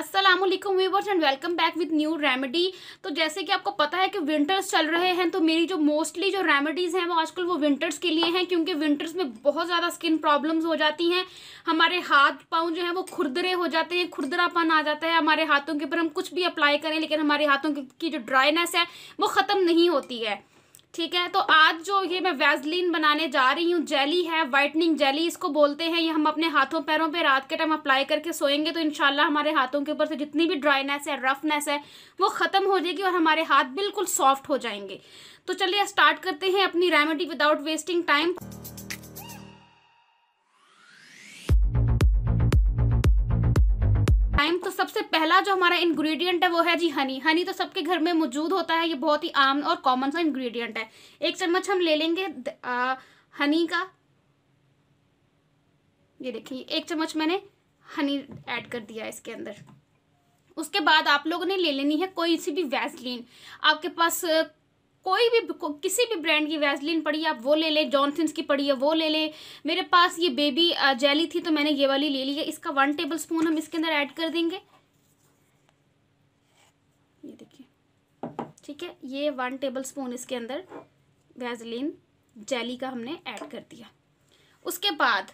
Aslam viewers and welcome back with new remedy तो जैसे कि आपको पता है कि विंटर्स चल रहे हैं तो मेरी जो मोस्टली जो रेमेडीज़ हैं, वो आजकल वो विंटर्स के लिए हैं, क्योंकि विंटर्स में बहुत ज़्यादा स्किन प्रॉब्लम्स हो जाती हैं। हमारे हाथ पाँव जो हैं, वो खुरदरे हो जाते हैं, खुरदरापन आ जाता है हमारे हाथों के ऊपर। हम कुछ भी अप्लाई करें, लेकिन हमारे हाथों की जो ड्राइनेस है, वो ख़त्म नहीं होती है। ठीक है तो आज जो ये मैं वैजलिन बनाने जा रही हूँ जेली है वाइटनिंग जेली इसको बोलते हैं। ये हम अपने हाथों, पैरों पे रात के टाइम अप्लाई करके सोएँगे तो इनशाला हमारे हाथों के ऊपर से जितनी भी ड्राइनेस है रफनेस है, वो ख़त्म हो जाएगी और हमारे हाथ बिल्कुल सॉफ्ट हो जाएँगे। तो चलिए स्टार्ट करते हैं अपनी रेमेडी विदाउट वेस्टिंग टाइम पहला जो हमारा इंग्रेडिएंट है वो है जी हनी हनी तो सबके घर में मौजूद होता है ये बहुत ही आम और कॉमन सा इंग्रेडिएंट है. एक चम्मच हम ले लेंगे आ, हनी का. ये देखिए एक चम्मच मैंने हनी ऐड कर दिया इसके अंदर. उसके बाद आप लोगों ने ले लेनी है कोई सी भी वैसलीन आपके पास कोई भी किसी भी ब्रांड की वैसलिन पड़ी आप वो ले लें जॉनसन्स की पड़ी है वो ले लें. मेरे पास ये बेबी जेली थी तो मैंने ये वाली ले ली है. इसका वन टेबल स्पून हम इसके अंदर ऐड कर देंगे ये देखिए ठीक है? ये वन टेबल स्पून इसके अंदर वैजलिन जेली का हमने ऐड कर दिया। उसके बाद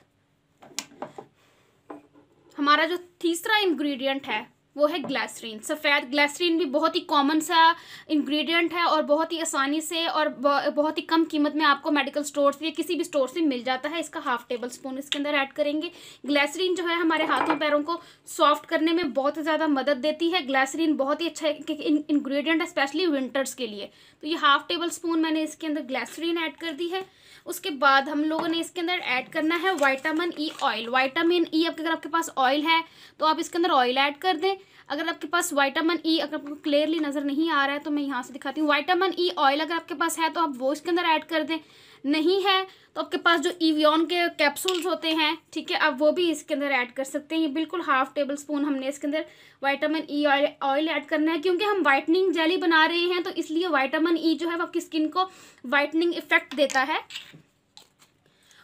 हमारा जो तीसरा इंग्रेडिएंट है वो है ग्लासरीन सफ़ेद ग्लासरीन भी बहुत ही कॉमन सा इंग्रेडिएंट है और बहुत ही आसानी से और बहुत ही कम कीमत में आपको मेडिकल स्टोर से या किसी भी स्टोर से मिल जाता है। इसका हाफ़ टेबल स्पून इसके अंदर ऐड करेंगे। ग्लासरीन जो है हमारे हाथों पैरों को सॉफ्ट करने में बहुत ज़्यादा मदद देती है। ग्लासरीन बहुत ही अच्छा इंग्रेडिएंट है स्पेशली विंटर्स के लिए। तो ये हाफ़ टेबल स्पून मैंने इसके अंदर ग्लासरीन ऐड कर दी है। उसके बाद हम लोगों ने इसके अंदर ऐड करना है vitamin E oil vitamin E अगर आपके पास ऑयल है तो आप इसके अंदर ऑयल ऐड कर दें। अगर आपके पास वाइटामिन ई अगर आपको क्लियरली नज़र नहीं आ रहा है तो मैं यहाँ से दिखाती हूँ। वाइटामिन ई ऑयल अगर आपके पास है तो आप वो इसके अंदर ऐड कर दें। नहीं है तो आपके पास जो ईवियन के कैप्सूल्स होते हैं, ठीक है, आप वो भी इसके अंदर ऐड कर सकते हैं। ये बिल्कुल हाफ़ टेबल स्पून हमने इसके अंदर वाइटामिन ई ऑयल ऐड करना है, क्योंकि हम वाइटनिंग जेली बना रहे हैं तो इसलिए वाइटामिन ई जो है वो आपकी स्किन को वाइटनिंग इफ़ेक्ट देता है।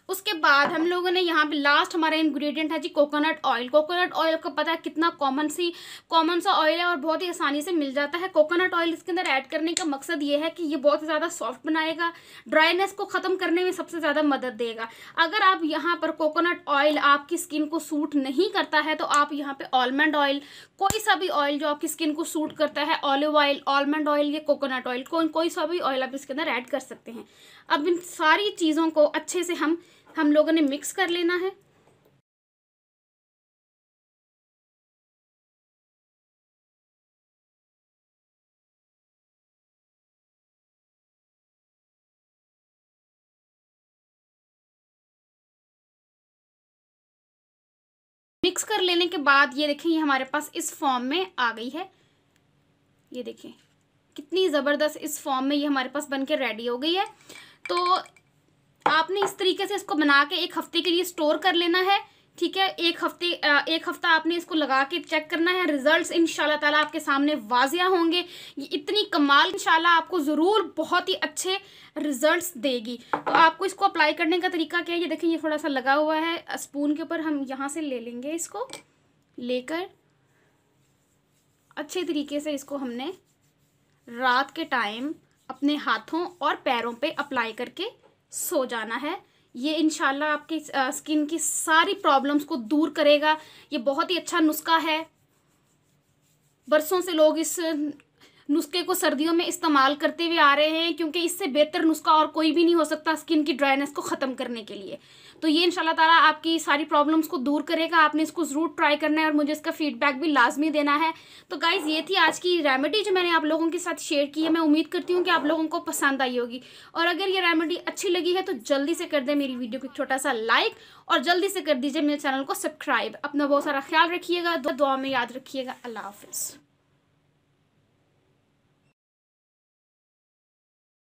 उसके बाद हम लोगों ने यहाँ पे लास्ट हमारा इंग्रेडिएंट है जी कोकोनट ऑयल कोकोनट ऑयल को पता है कितना कॉमन सी कॉमन सा ऑयल है और बहुत ही आसानी से मिल जाता है। कोकोनट ऑयल इसके अंदर ऐड करने का मकसद ये है कि ये बहुत ज़्यादा सॉफ्ट बनाएगा ड्राइनेस को ख़त्म करने में सबसे ज़्यादा मदद देगा। अगर आप यहाँ पर कोकोनट ऑयल आपकी स्किन को सूट नहीं करता है तो आप यहाँ पर ऑलमंड ऑयल कोई सा भी ऑयल जो आपकी स्किन को सूट करता है ऑलिव ऑयल ऑलमंड ऑयल या कोकोनट ऑयल कोई सा भी ऑयल आप इसके अंदर ऐड कर सकते हैं। अब इन सारी चीज़ों को अच्छे से हम हम लोगों ने मिक्स कर लेना है। मिक्स कर लेने के बाद ये देखें, ये हमारे पास इस फॉर्म में आ गई है। ये देखें, कितनी ज़बरदस्त इस फॉर्म में ये हमारे पास बन के रेडी हो गई है। तो आपने इस तरीके से इसको बना के एक हफ़्ते के लिए स्टोर कर लेना है, ठीक है? एक हफ़्ते एक हफ़्ता आपने इसको लगा के चेक करना है। रिजल्ट्स इन ताला आपके सामने वाजिया होंगे। ये इतनी कमाल इन आपको ज़रूर बहुत ही अच्छे रिजल्ट्स देगी। तो आपको इसको अप्लाई करने का तरीका क्या है? ये देखें ये थोड़ा सा लगा हुआ है। स्पून के ऊपर हम यहाँ से ले लेंगे इसको। लेकर अच्छे तरीके से इसको हमने रात के टाइम अपने हाथों और पैरों पे अप्लाई करके सो जाना है। ये इनशाला आपकी स्किन की सारी प्रॉब्लम्स को दूर करेगा। ये बहुत ही अच्छा नुस्खा है। बरसों से लोग इस नुस्खे को सर्दियों में इस्तेमाल करते हुए आ रहे हैं, क्योंकि इससे बेहतर नुस्खा और कोई भी नहीं हो सकता स्किन की ड्राइनेस को ख़त्म करने के लिए। तो ये इंशाल्लाह ताला आपकी सारी प्रॉब्लम्स को दूर करेगा, आपने इसको ज़रूर ट्राई करना है और मुझे इसका फीडबैक भी लाजमी देना है। तो गाइज़ ये थी आज की रेमेडी जो मैंने आप लोगों के साथ शेयर की है। मैं उम्मीद करती हूँ कि आप लोगों को पसंद आई होगी। और अगर ये रेमेडी अच्छी लगी है तो जल्दी से कर दें मेरी वीडियो को छोटा सा लाइक और जल्दी से कर दीजिए मेरे चैनल को सब्सक्राइब। अपना बहुत सारा ख्याल रखिएगा दुआ में याद रखिएगा। अल्लाह हाफिज़।